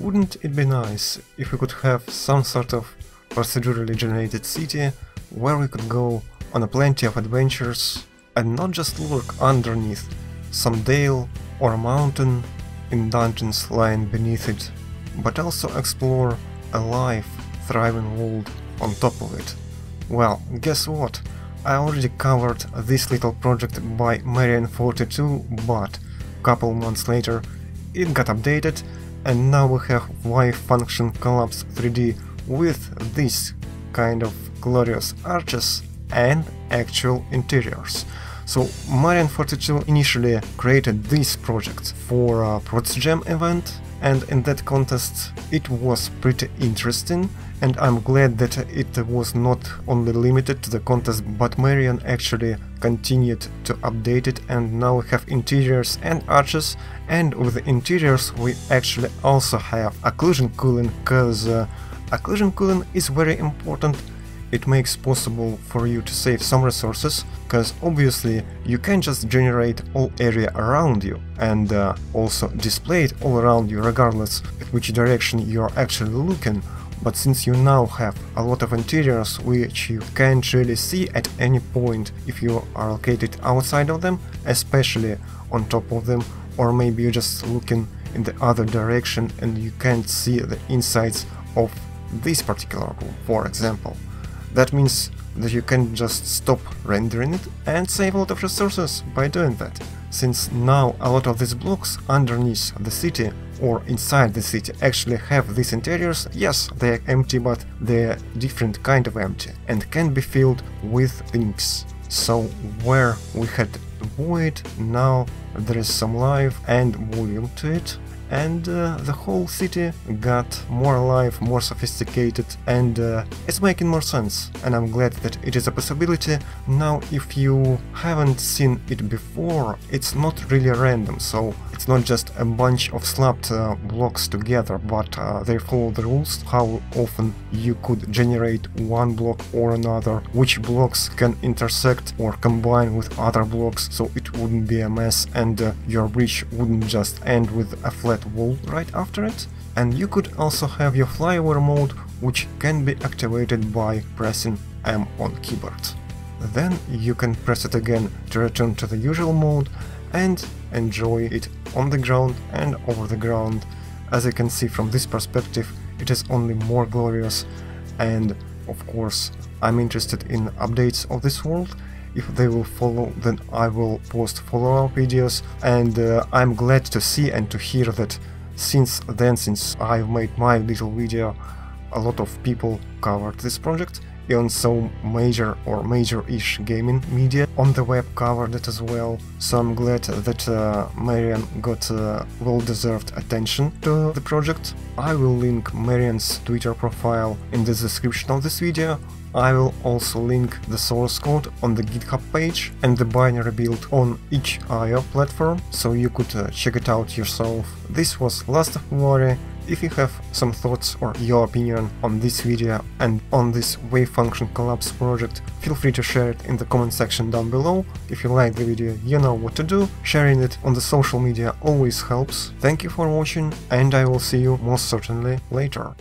wouldn't it be nice if we could have some sort of procedurally generated city where we could go on a plenty of adventures and not just lurk underneath some dale or mountain in dungeons lying beneath it, but also explore a live, thriving world on top of it. Well, guess what? I already covered this little project by Marian42, but couple months later it got updated and now we have Wave Function Collapse 3D with this kind of glorious arches and actual interiors. So Marian42 initially created this project for a PROCJAM event and in that contest it was pretty interesting and I'm glad that it was not only limited to the contest but Marian actually continued to update it and now we have interiors and arches. And with the interiors we actually also have occlusion culling because uh, occlusion culling is very important it makes possible for you to save some resources, because obviously you can just generate all area around you and uh, also display it all around you regardless at which direction you are actually looking, but since you now have a lot of interiors which you can't really see at any point if you are located outside of them, especially on top of them, or maybe you're just looking in the other direction and you can't see the insides of this particular room, for example. That means that you can just stop rendering it and save a lot of resources by doing that. Since now a lot of these blocks underneath the city or inside the city actually have these interiors, yes, they are empty but they're different kind of empty and can be filled with things. So where we had void, now there is some life and volume to it and uh, the whole city got more alive, more sophisticated, and uh, it's making more sense. And I'm glad that it is a possibility. Now, if you haven't seen it before, it's not really random, so it's not just a bunch of slapped uh, blocks together, but uh, they follow the rules, how often you could generate one block or another, which blocks can intersect or combine with other blocks, so it wouldn't be a mess and uh, your bridge wouldn't just end with a flat wall right after it. And you could also have your flyover mode, which can be activated by pressing M on keyboard. Then you can press it again to return to the usual mode and enjoy it on the ground and over the ground. As you can see from this perspective, it is only more glorious and of course I'm interested in updates of this world if they will follow then I will post follow-up videos and uh, I'm glad to see and to hear that since then, since I've made my little video, a lot of people covered this project even some major or major-ish gaming media on the web covered it as well, so I'm glad that uh, Marian got uh, well-deserved attention to the project. I will link Marian's Twitter profile in the description of this video, I will also link the source code on the GitHub page and the binary build on each IO platform, so you could uh, check it out yourself. This was Last of Avari, if you have some thoughts or your opinion on this video and on this wave function collapse project, feel free to share it in the comment section down below. If you like the video, you know what to do. Sharing it on the social media always helps. Thank you for watching and I will see you most certainly later.